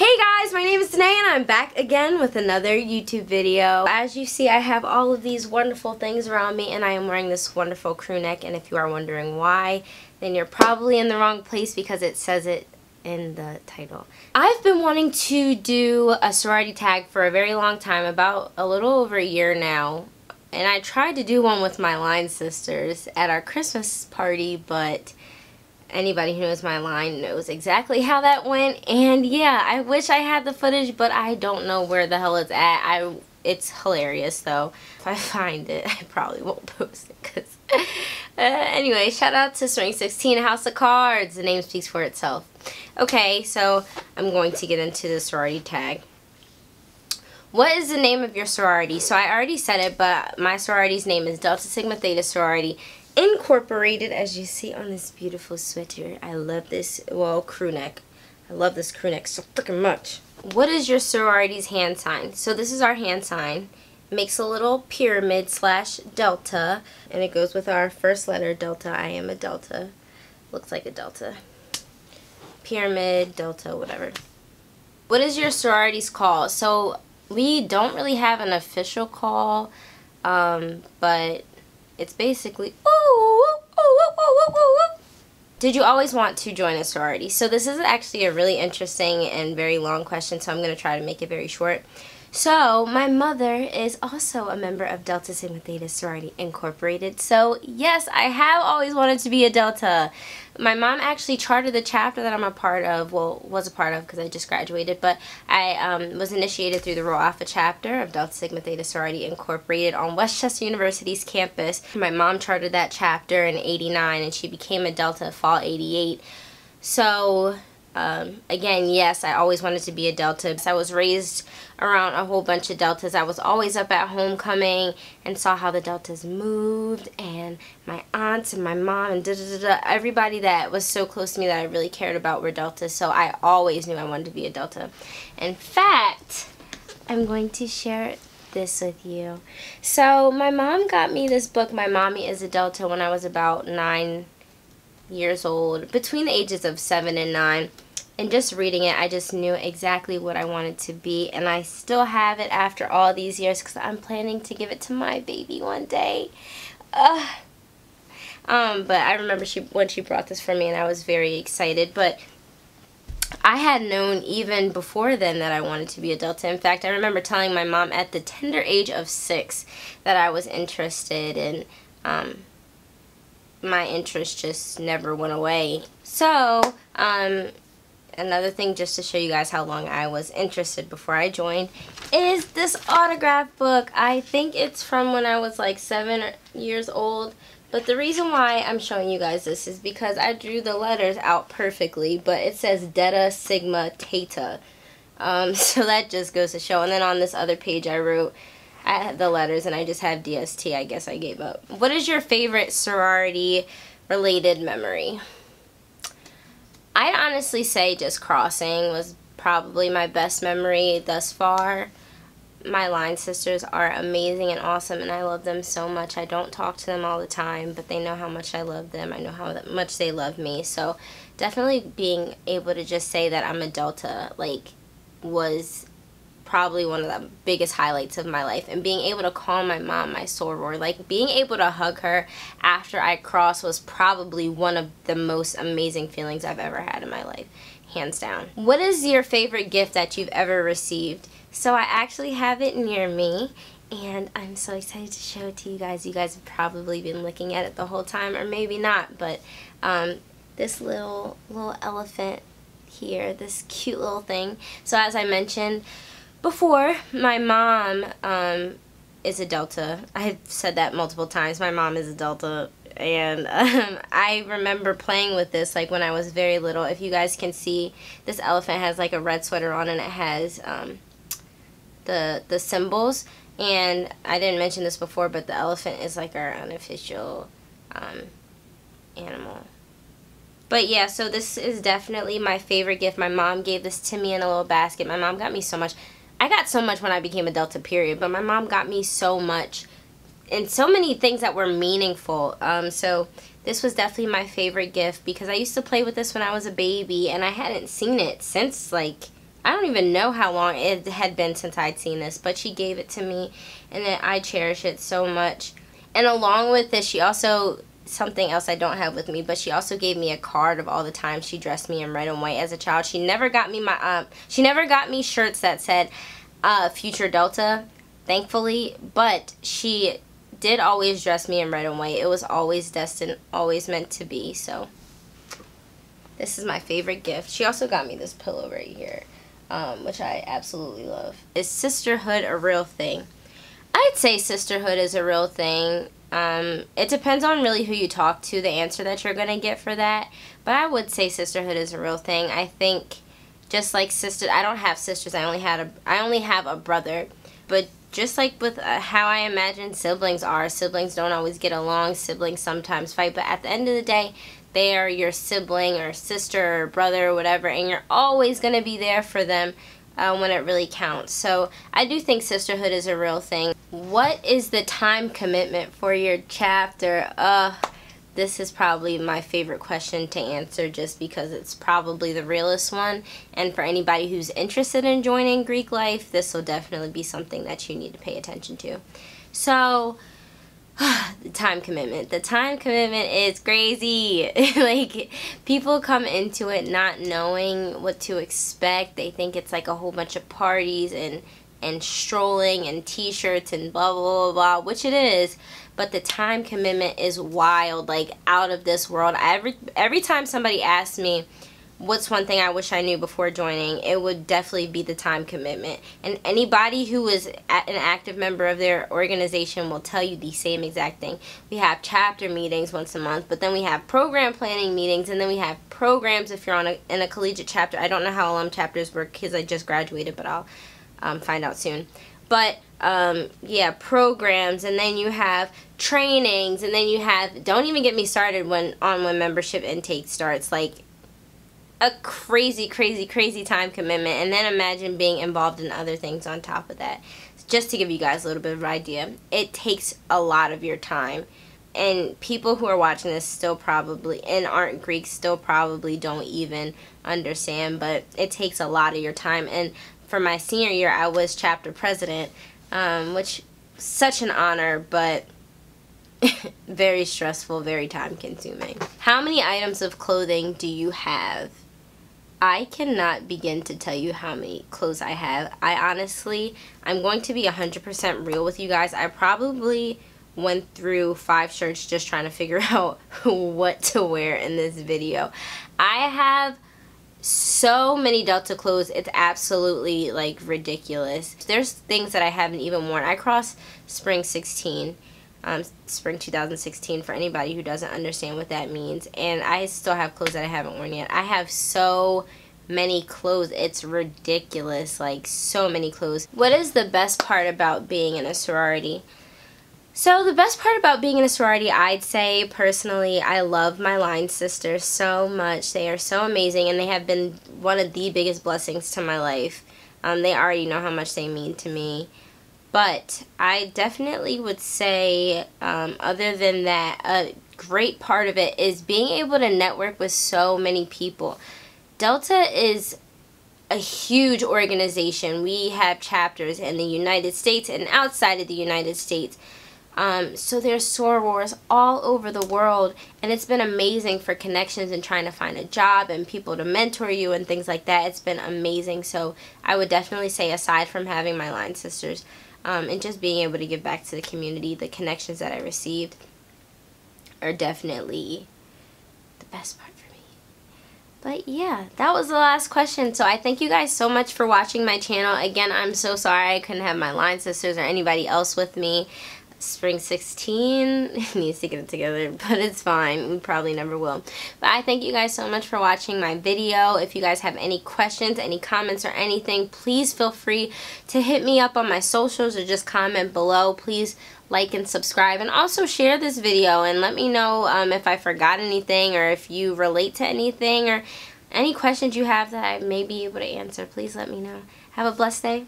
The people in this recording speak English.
Hey guys, my name is Danae and I'm back again with another YouTube video. As you see, I have all of these wonderful things around me and I am wearing this wonderful crew neck and if you are wondering why, then you're probably in the wrong place because it says it in the title. I've been wanting to do a sorority tag for a very long time, about a little over a year now. And I tried to do one with my line sisters at our Christmas party, but anybody who knows my line knows exactly how that went. And yeah, I wish I had the footage, but I don't know where the hell it's at. I It's hilarious though. If I find it, I probably won't post it because... Uh, anyway, shout out to Spring 16 House of Cards. The name speaks for itself. Okay, so I'm going to get into the sorority tag. What is the name of your sorority? So I already said it, but my sorority's name is Delta Sigma Theta Sorority Incorporated, as you see on this beautiful sweater. I love this, well, crew neck. I love this crew neck so freaking much. What is your sorority's hand sign? So this is our hand sign. It makes a little pyramid slash delta, and it goes with our first letter, delta. I am a delta. Looks like a delta. Pyramid, delta, whatever. What is your sorority's call? So we don't really have an official call, um, but it's basically Did you always want to join a sorority? So this is actually a really interesting and very long question, so I'm going to try to make it very short. So, my mother is also a member of Delta Sigma Theta Sorority Incorporated. So, yes, I have always wanted to be a Delta. My mom actually charted the chapter that I'm a part of, well, was a part of because I just graduated, but I um, was initiated through the Rho Alpha chapter of Delta Sigma Theta Sorority Incorporated on West Chester University's campus. My mom charted that chapter in 89 and she became a Delta fall 88. So, um, again, yes, I always wanted to be a Delta. I was raised around a whole bunch of Deltas. I was always up at homecoming and saw how the Deltas moved and my aunts and my mom and da da da da. Everybody that was so close to me that I really cared about were Deltas. So I always knew I wanted to be a Delta. In fact, I'm going to share this with you. So my mom got me this book, My Mommy is a Delta, when I was about nine years old, between the ages of 7 and 9. And just reading it, I just knew exactly what I wanted to be. And I still have it after all these years because I'm planning to give it to my baby one day. Uh, um, but I remember she when she brought this for me and I was very excited. But I had known even before then that I wanted to be a Delta. In fact, I remember telling my mom at the tender age of six that I was interested in um, my interest just never went away. So, um, another thing just to show you guys how long I was interested before I joined is this autograph book. I think it's from when I was like seven years old. But the reason why I'm showing you guys this is because I drew the letters out perfectly, but it says Delta Sigma Theta. Um, so that just goes to show. And then on this other page I wrote I the letters and I just have DST. I guess I gave up. What is your favorite sorority related memory? I'd honestly say just crossing was probably my best memory thus far. My line sisters are amazing and awesome and I love them so much. I don't talk to them all the time, but they know how much I love them. I know how much they love me. So definitely being able to just say that I'm a Delta, like, was probably one of the biggest highlights of my life and being able to call my mom my soul soror like being able to hug her after I crossed was probably one of the most amazing feelings I've ever had in my life hands down. What is your favorite gift that you've ever received? So I actually have it near me and I'm so excited to show it to you guys. You guys have probably been looking at it the whole time or maybe not but um, this little little elephant here this cute little thing. So as I mentioned before, my mom um, is a Delta. I've said that multiple times. My mom is a Delta. And um, I remember playing with this like when I was very little. If you guys can see, this elephant has like a red sweater on and it has um, the, the symbols. And I didn't mention this before, but the elephant is like our unofficial um, animal. But yeah, so this is definitely my favorite gift. My mom gave this to me in a little basket. My mom got me so much. I got so much when I became a Delta period, but my mom got me so much and so many things that were meaningful. Um, so this was definitely my favorite gift because I used to play with this when I was a baby and I hadn't seen it since like I don't even know how long it had been since I'd seen this, but she gave it to me and I cherish it so much. And along with this, she also something else I don't have with me, but she also gave me a card of all the times she dressed me in red and white as a child. She never got me my um she never got me shirts that said uh, future Delta, thankfully, but she did always dress me in red and white. It was always destined, always meant to be. So this is my favorite gift. She also got me this pillow right here, um, which I absolutely love. Is sisterhood a real thing? I'd say sisterhood is a real thing. Um, it depends on really who you talk to, the answer that you're going to get for that. But I would say sisterhood is a real thing. I think just like sister, I don't have sisters. I only had a, I only have a brother. But just like with uh, how I imagine siblings are, siblings don't always get along. Siblings sometimes fight. But at the end of the day, they are your sibling or sister or brother or whatever. And you're always going to be there for them uh, when it really counts. So I do think sisterhood is a real thing. What is the time commitment for your chapter? Uh, this is probably my favorite question to answer just because it's probably the realest one. And for anybody who's interested in joining Greek life, this will definitely be something that you need to pay attention to. So, the time commitment. The time commitment is crazy. like, people come into it not knowing what to expect. They think it's like a whole bunch of parties and and strolling and t-shirts and blah, blah, blah, blah, which it is. But the time commitment is wild, like out of this world. Every, every time somebody asks me, what's one thing I wish I knew before joining, it would definitely be the time commitment. And anybody who is an active member of their organization will tell you the same exact thing. We have chapter meetings once a month, but then we have program planning meetings, and then we have programs if you're on a, in a collegiate chapter. I don't know how alum chapters work because I just graduated, but I'll um, find out soon. But um, yeah, programs, and then you have trainings, and then you have. Don't even get me started when on when membership intake starts. Like a crazy, crazy, crazy time commitment, and then imagine being involved in other things on top of that. Just to give you guys a little bit of an idea, it takes a lot of your time. And people who are watching this still probably, and aren't Greek, still probably don't even understand, but it takes a lot of your time. And for my senior year, I was chapter president, um, which such an honor, but very stressful, very time consuming. How many items of clothing do you have? I cannot begin to tell you how many clothes I have. I honestly, I'm going to be 100% real with you guys. I probably went through five shirts just trying to figure out what to wear in this video. I have so many Delta clothes. It's absolutely like ridiculous. There's things that I haven't even worn. I crossed spring 16, um, spring 2016 for anybody who doesn't understand what that means. And I still have clothes that I haven't worn yet. I have so many clothes. It's ridiculous. Like so many clothes. What is the best part about being in a sorority? So the best part about being in a sorority, I'd say personally, I love my line sisters so much. They are so amazing and they have been one of the biggest blessings to my life. Um, they already know how much they mean to me. But I definitely would say, um, other than that, a great part of it is being able to network with so many people. Delta is a huge organization. We have chapters in the United States and outside of the United States. Um, so there's sorors all over the world and it's been amazing for connections and trying to find a job and people to mentor you and things like that. It's been amazing. So I would definitely say aside from having my line sisters um, and just being able to give back to the community, the connections that I received are definitely the best part for me. But yeah, that was the last question. So I thank you guys so much for watching my channel. Again, I'm so sorry I couldn't have my line sisters or anybody else with me spring 16 needs to get it together but it's fine we probably never will. But I thank you guys so much for watching my video. If you guys have any questions any comments or anything please feel free to hit me up on my socials or just comment below. Please like and subscribe and also share this video and let me know um, if I forgot anything or if you relate to anything or any questions you have that I may be able to answer. Please let me know. Have a blessed day